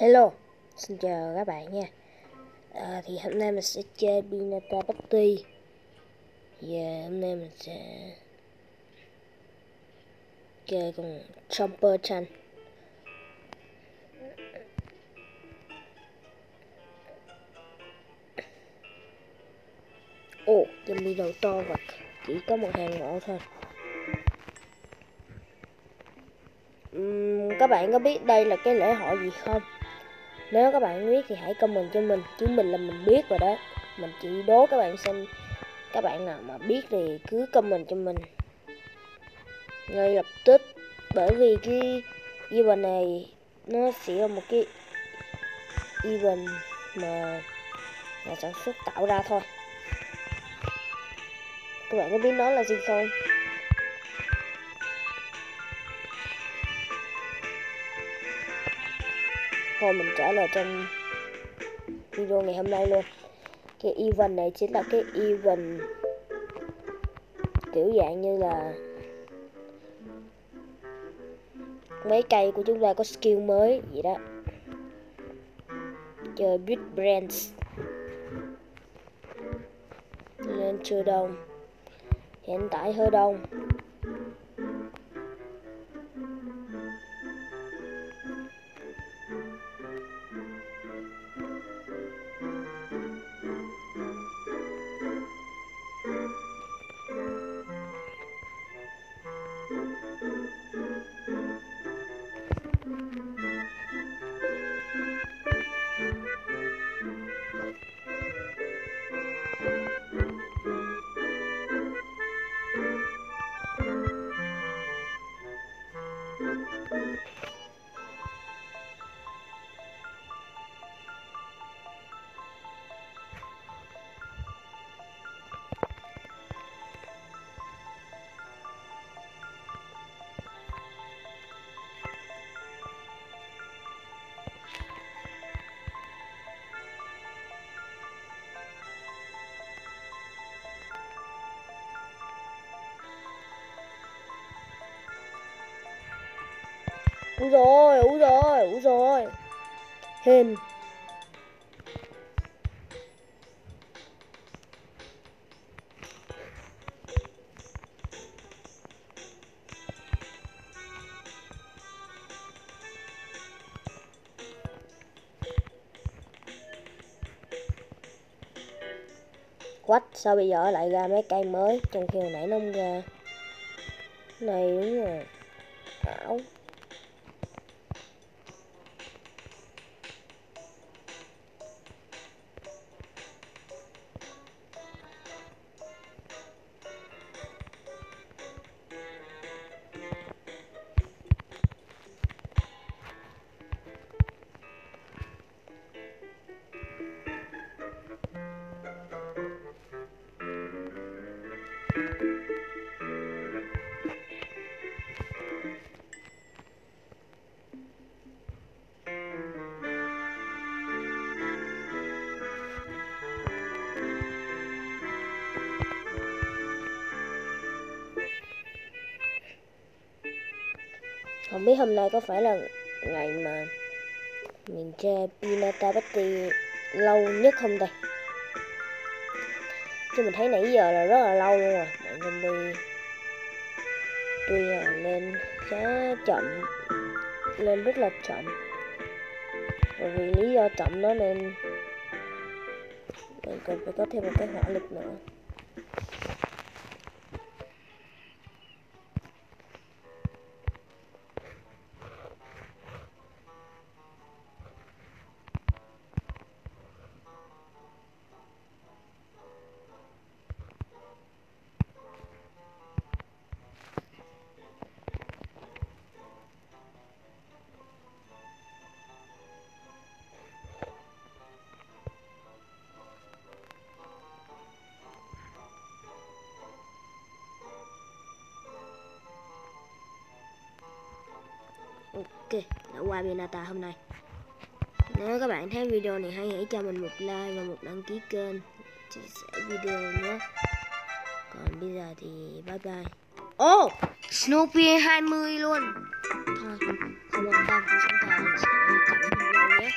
Hello, xin chào các bạn nha. À, Thì hôm nay mình sẽ chơi Binata Party. Và hôm nay mình sẽ chơi cùng Chomper Chan. Ồ, zombie đầu to và chỉ có một hàng ngộ thôi. Uhm, Các bạn có biết đây là cái lễ hội gì không? Nếu các bạn biết thì hãy comment cho mình, Chứ mình là mình biết rồi đó. Mình chỉ đố các bạn xem, Các bạn nào mà biết thì cứ comment cho mình. Ngay lập tức, Bởi vì cái event này Nó sẽ là một cái Event mà Nhà sản xuất tạo ra thôi. Các bạn có biết nó là gì không? Thôi mình trả lời trong video ngày hôm nay luôn. Cái event này chính là cái event kiểu dạng như là mấy cây của chúng ta có skill mới vậy đó. Chơi big brands. Lên chưa đông. Hiện tại hơi đông. Úi rồi, úi rồi, úi rồi Hên. Quách Sao bây giờ lại ra mấy cây mới? Trong khi hồi nãy nó không ra. Này đúng rồi. Ảo Không biết hôm nay có phải là ngày mà mình chơi Pinata Betty lâu nhất không đây? Chứ mình thấy nãy giờ là rất là lâu luôn rồi. Bọn zombie Tuy là lên khá chậm. Lên rất là chậm. Bởi vì lý do chậm đó nên Mình cần phải có thêm một cái hỏa lực nữa. Ok, đã qua Binata hôm nay. Nếu các bạn thấy video này hay hãy cho mình một like và một đăng ký kênh Chia sẻ video nhé. Còn bây giờ thì bye bye. Oh, Snoopy 20 luôn. Thôi, không quan tâm, chúng ta sẽ